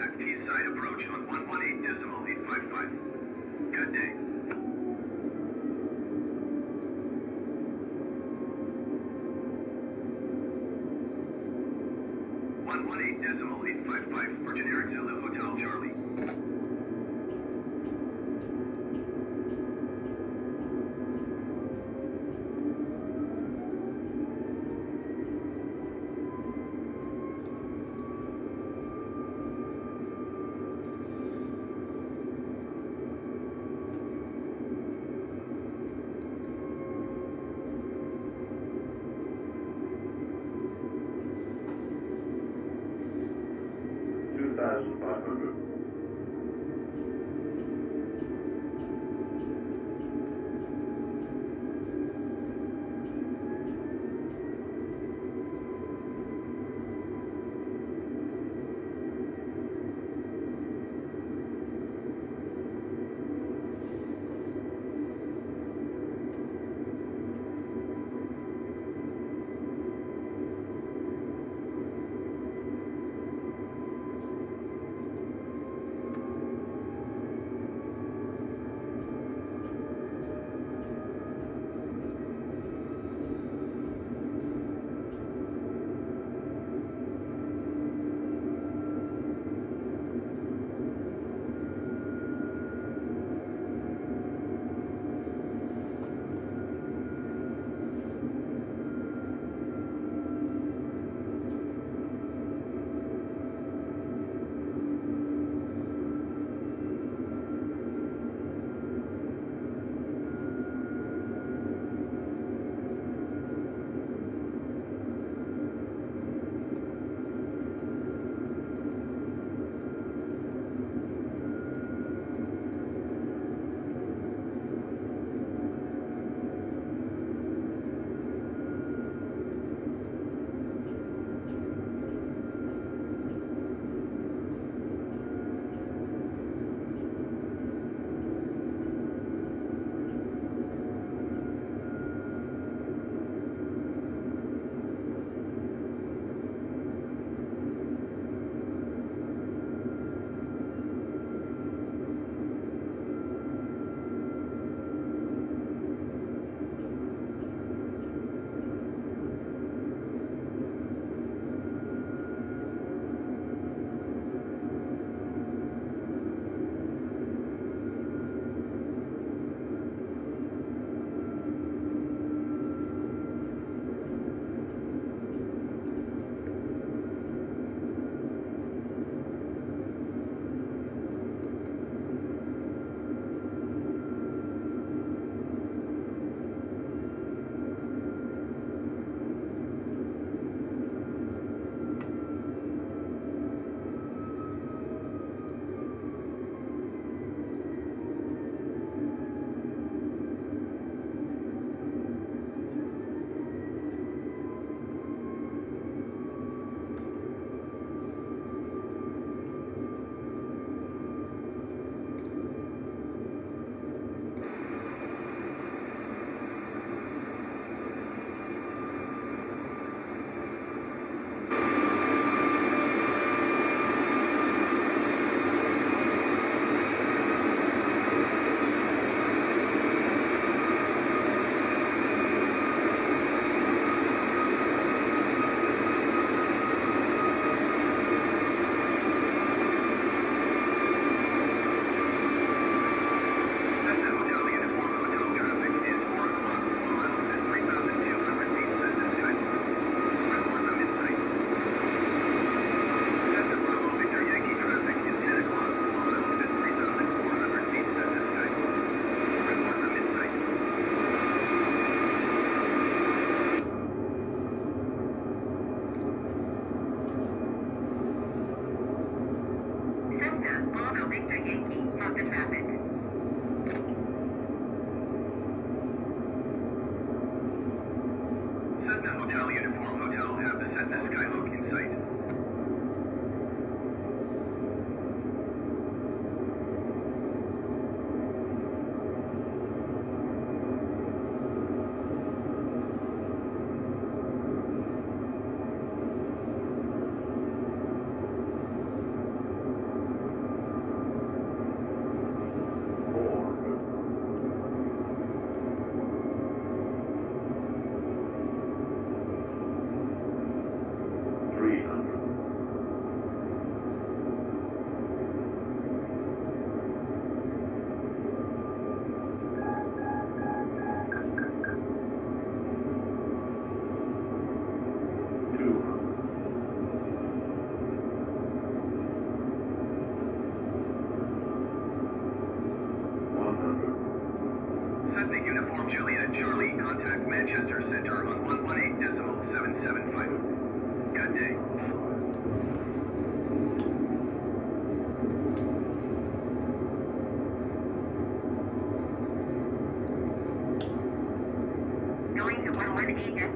Contact approach on 118 decimal 855. Good day. One one eight decimal eight five five for generic Zulu Beyaz Panolu. Contact Center on 118 decimal 775. Good day. Going to 118 decimal